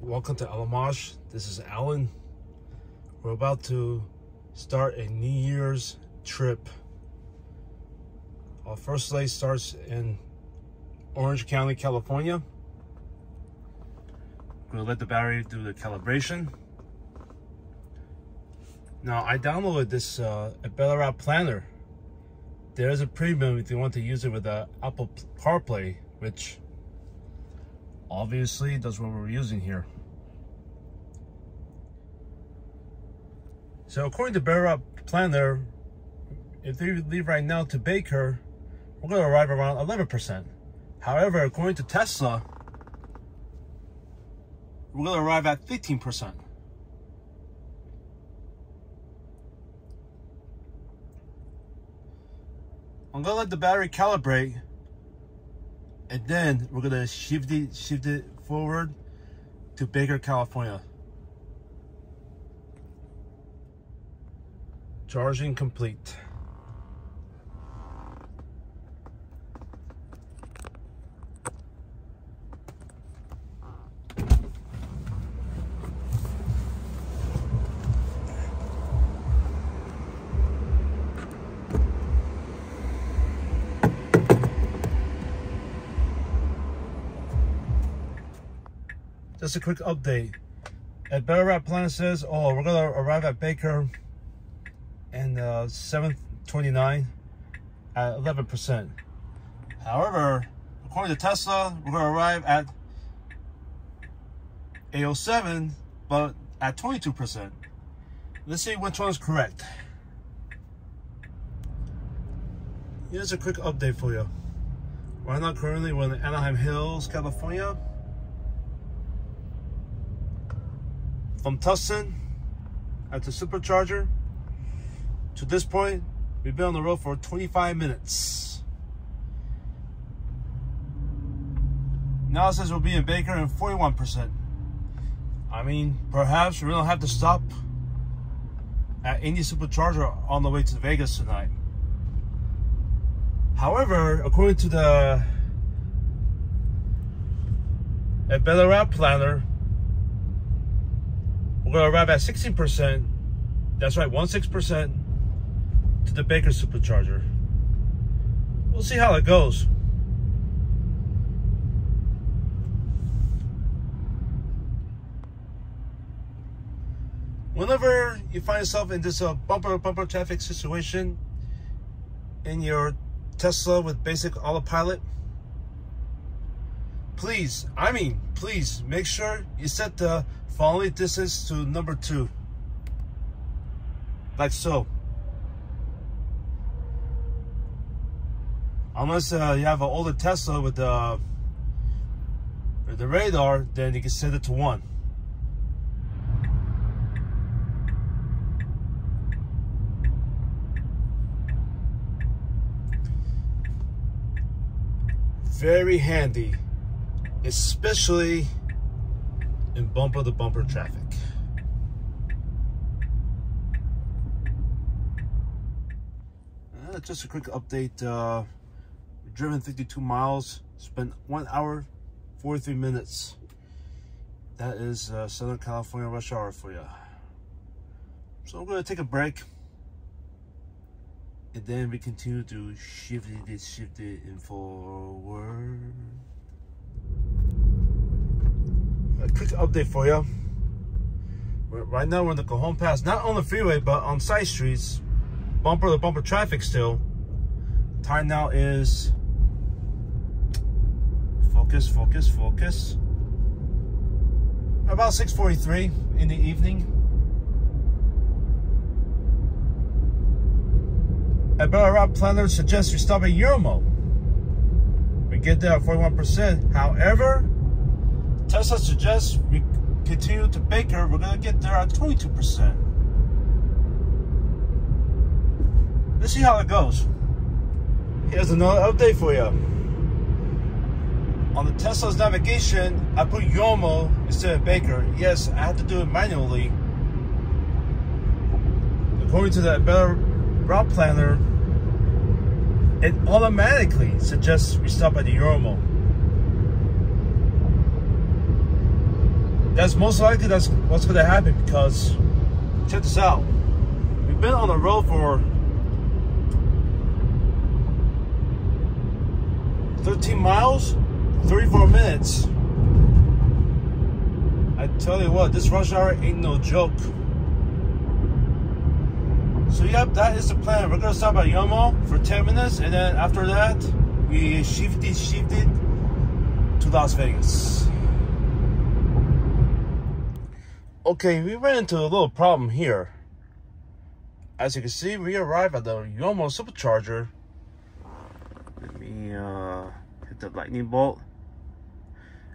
welcome to Al Mosh. This is Alan. We're about to start a New Year's trip. Our first leg starts in Orange County, California. We'll let the battery do the calibration. Now I downloaded this uh, Route planner. There is a premium if you want to use it with the Apple CarPlay, which obviously that's what we're using here. So according to Route planner, if we leave right now to Baker, we're going to arrive around 11%. However, according to Tesla, we're going to arrive at 15%. I'm gonna let the battery calibrate and then we're gonna shift it shift it forward to Baker, California. Charging complete. Just a quick update. At Better Route Plan says, oh, we're gonna arrive at Baker and uh, 729 at 11%. However, according to Tesla, we're gonna arrive at 807, but at 22%. Let's see which one is correct. Here's a quick update for you. Right now, currently, we're in Anaheim Hills, California. From Tustin at the supercharger to this point, we've been on the road for 25 minutes. Now it says we'll be in Baker in 41%. I mean, perhaps we don't have to stop at any supercharger on the way to Vegas tonight. However, according to the a Better Route Planner, we're going to arrive at 16%. That's right, 16% to the Baker Supercharger. We'll see how it goes. Whenever you find yourself in this uh, bumper bumper traffic situation in your Tesla with basic autopilot, please, I mean, please make sure you set the following distance to number two. Like so. Unless uh, you have an older Tesla with the, with the radar, then you can set it to one. Very handy, especially in bumper to bumper traffic. Uh, just a quick update. Uh, driven 52 miles, spent one hour, 43 minutes. That is uh, Southern California rush hour for you. So I'm going to take a break. And then we continue to shift it, shift it, and forward a quick update for you. Right now we're in the Cajon Pass, not on the freeway, but on side streets. Bumper to bumper traffic still. Time now is, focus, focus, focus. About 6.43 in the evening. A better route planner suggests we stop at Yermo. We get there at 41%. However, Tesla suggests we continue to Baker. We're going to get there at 22%. Let's see how it goes. Here's another update for you. On the Tesla's navigation, I put Yermo instead of Baker. Yes, I had to do it manually. According to that Better Route Planner, it automatically suggests we stop at the Yermo. That's most likely that's what's gonna happen because check this out. We've been on the road for 13 miles, 34 minutes. I tell you what, this rush hour ain't no joke. So yep, that is the plan. We're gonna stop at Yermo for 10 minutes and then after that, we shifted, shifted to Las Vegas. Okay, we ran into a little problem here. As you can see, we arrived at the Yermo Supercharger. Let me uh, hit the lightning bolt.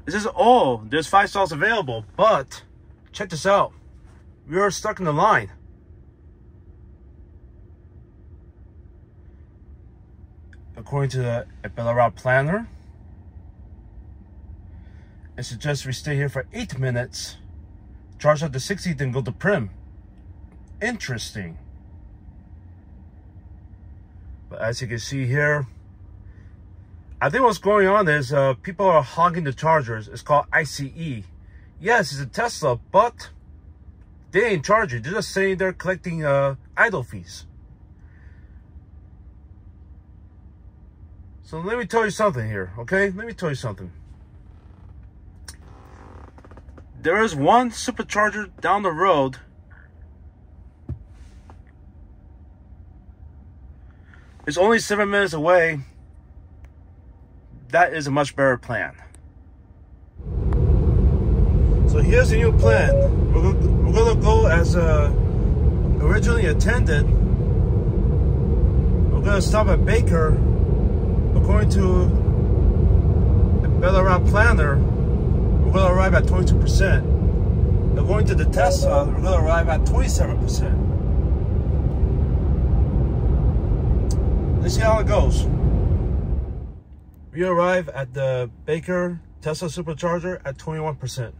It says, oh, there's five stalls available, but check this out. We are stuck in the line. According to the Ebelara planner, it suggests we stay here for eight minutes Charge at the 60, then go to Primm. Interesting. But as you can see here, I think what's going on is uh, people are hogging the chargers. It's called ICE. Yes, it's a Tesla, but they ain't charging. They're just saying they're collecting uh, idle fees. So let me tell you something here, okay? Let me tell you something. There is one supercharger down the road. It's only seven minutes away. That is a much better plan. So here's the new plan. We're gonna, we're gonna go as uh, originally intended. We're gonna stop at Baker according to the Better Planner we're to arrive at 22%. According to the Tesla, we're to arrive at 27%. Let's see how it goes. We arrive at the Baker Tesla Supercharger at 21%.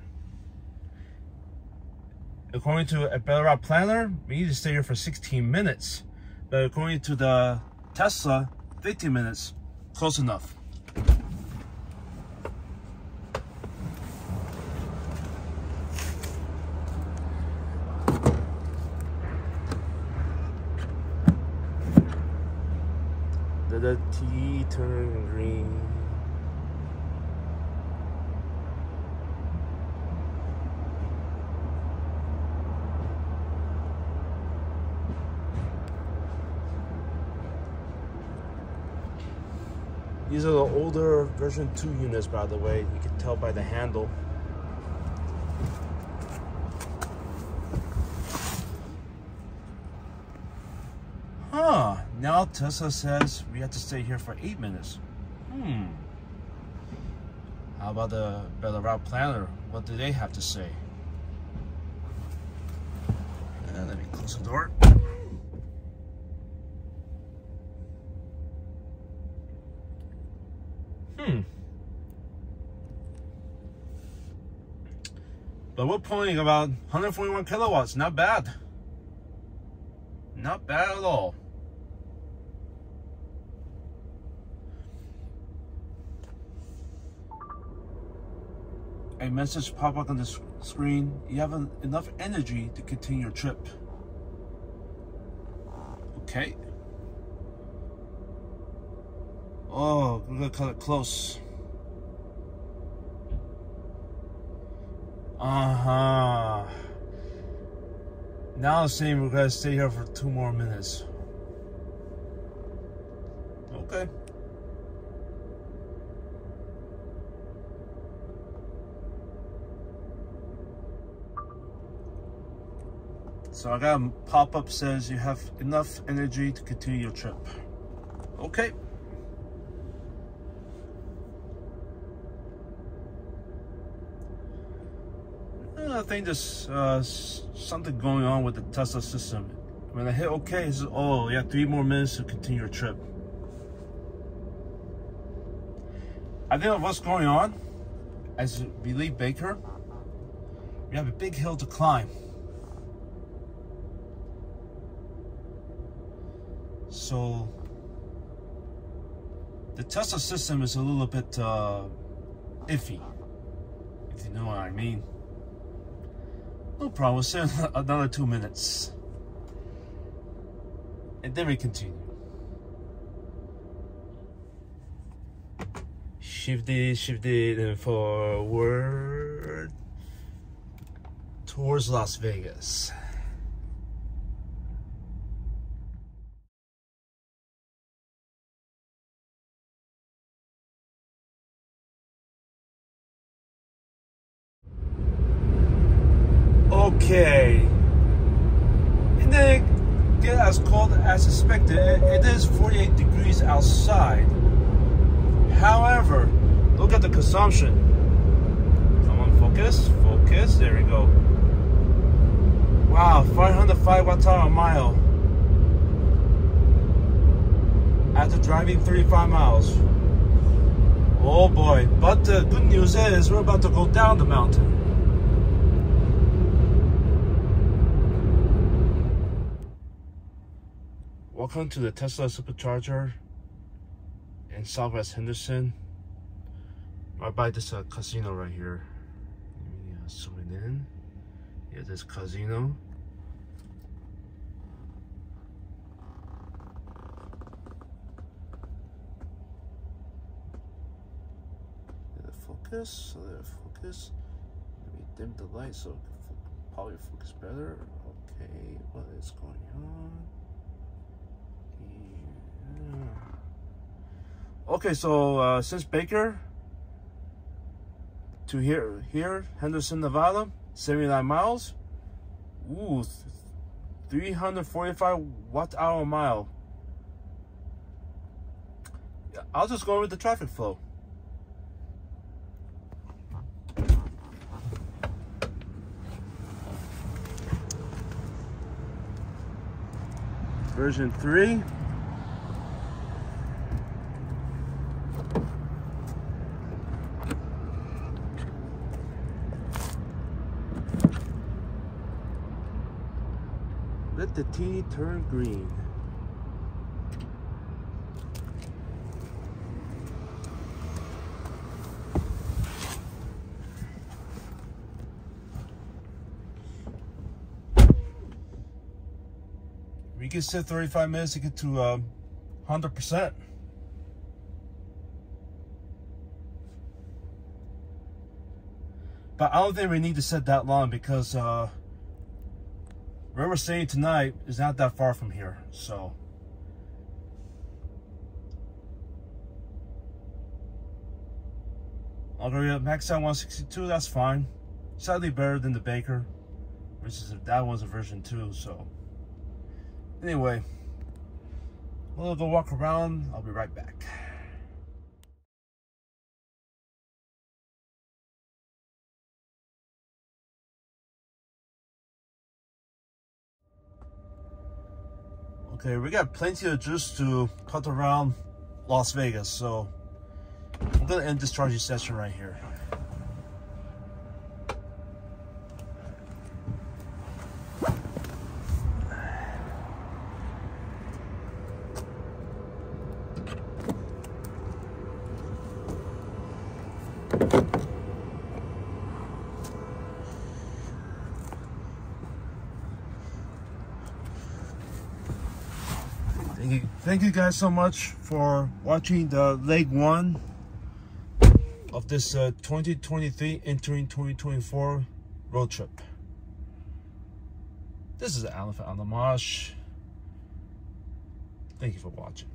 According to a Better Planner, we need to stay here for 16 minutes. But according to the Tesla, 15 minutes, close enough. The T turn green. These are the older version 2 units, by the way. You can tell by the handle. Now Tesla says we have to stay here for eight minutes. Hmm. How about the Better Route Planner? What do they have to say? And let me close the door. Hmm. But we're pulling about 141 kilowatts. Not bad. Not bad at all. Message pop up on the screen. You have enough energy to continue your trip. Okay. Oh, we're gonna cut it close. Uh-huh. Now it's saying we're gonna stay here for two more minutes. Okay. So I got a pop-up says you have enough energy to continue your trip. Okay. I think there's uh, something going on with the Tesla system. When I hit OK, it says, oh, you have three more minutes to continue your trip. I think what's going on, as we leave Baker, we have a big hill to climb. So the Tesla system is a little bit uh, iffy, if you know what I mean. No problem. Sit another two minutes. And then we continue. Shifted, shifted, and forward towards Las Vegas. Okay. And then get as cold as expected. It is 48 degrees outside. However, look at the consumption. Come on, focus, focus. There we go. Wow, 505 watt hour a mile. After driving 35 miles. Oh boy, but the good news is we're about to go down the mountain. Welcome to the Tesla Supercharger in Southwest Henderson. Right by this uh, casino right here. Let me uh, zoom it in. Yeah, this casino. Focus. Let it focus. Let me dim the light so it can probably focus better. Okay, what is going on? Okay, so uh, since Baker to here, here, Henderson, Nevada, 79 miles. Ooh, 345 watt hour mile. I'll just go with the traffic flow. Version 3. The tea turn green. We can sit 35 minutes to get to um, 100%. But I don't think we need to set that long because uh, where we're staying tonight is not that far from here, so. I'll go get max out 162, that's fine. Slightly better than the Baker, which is, that one's a version 2, so. Anyway, we'll go walk around, I'll be right back. Okay, we got plenty of juice to cut around Las Vegas, so I'm gonna end this charging session right here. Thank you, guys so much for watching the leg one of this uh, 2023 entering 2024 road trip. This is Al Mosh. Thank you for watching.